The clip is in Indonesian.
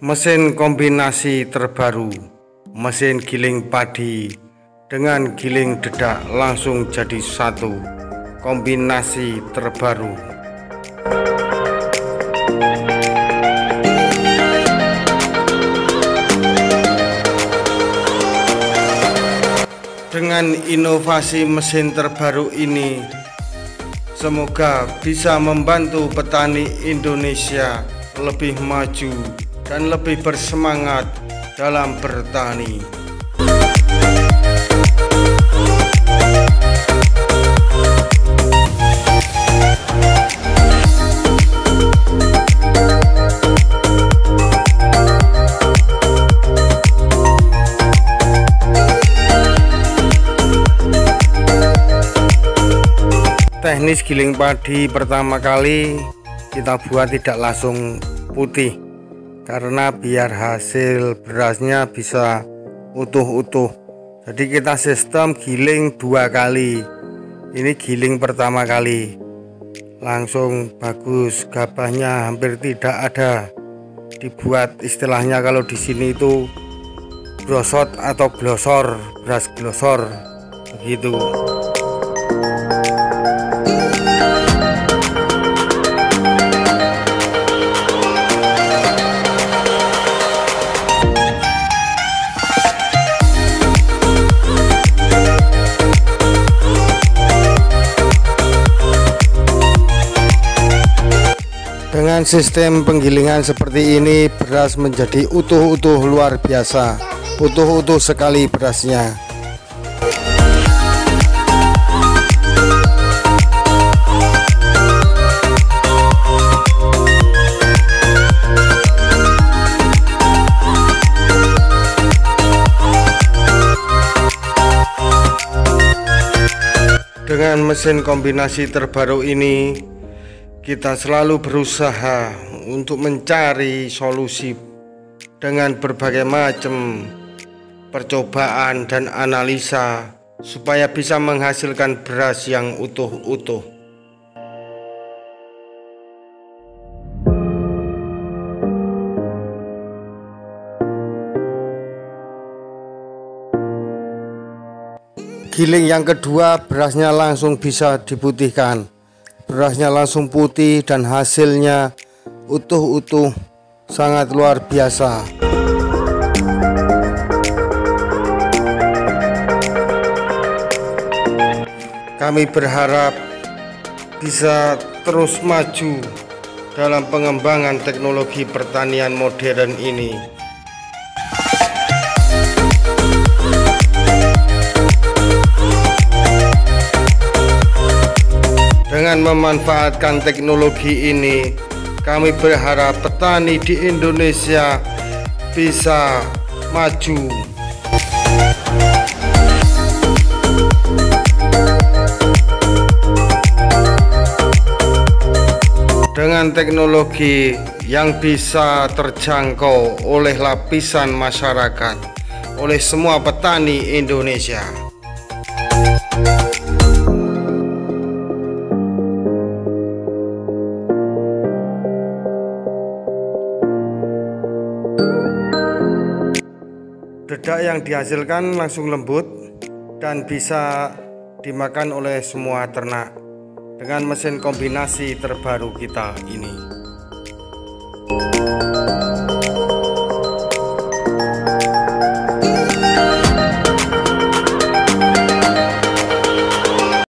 Mesin kombinasi terbaru, mesin giling padi dengan giling dedak langsung jadi satu. Kombinasi terbaru. Dengan inovasi mesin terbaru ini, semoga bisa membantu petani Indonesia lebih maju dan lebih bersemangat dalam bertani. teknis giling padi pertama kali kita buat tidak langsung putih karena biar hasil berasnya bisa utuh-utuh. Jadi kita sistem giling dua kali. Ini giling pertama kali. Langsung bagus gabahnya hampir tidak ada. Dibuat istilahnya kalau di sini itu brosot atau glosor beras glosor. Begitu Dengan sistem penggilingan seperti ini beras menjadi utuh-utuh luar biasa. Utuh-utuh sekali berasnya. Dengan mesin kombinasi terbaru ini kita selalu berusaha untuk mencari solusi dengan berbagai macam percobaan dan analisa supaya bisa menghasilkan beras yang utuh-utuh. Giling yang kedua berasnya langsung bisa diputihkan berasnya langsung putih dan hasilnya utuh-utuh. Sangat luar biasa. Kami berharap bisa terus maju dalam pengembangan teknologi pertanian modern ini Dengan memanfaatkan teknologi ini, kami berharap petani di Indonesia bisa maju. Dengan teknologi yang bisa terjangkau oleh lapisan masyarakat, oleh semua petani Indonesia. Dedak yang dihasilkan langsung lembut dan bisa dimakan oleh semua ternak dengan mesin kombinasi terbaru kita ini.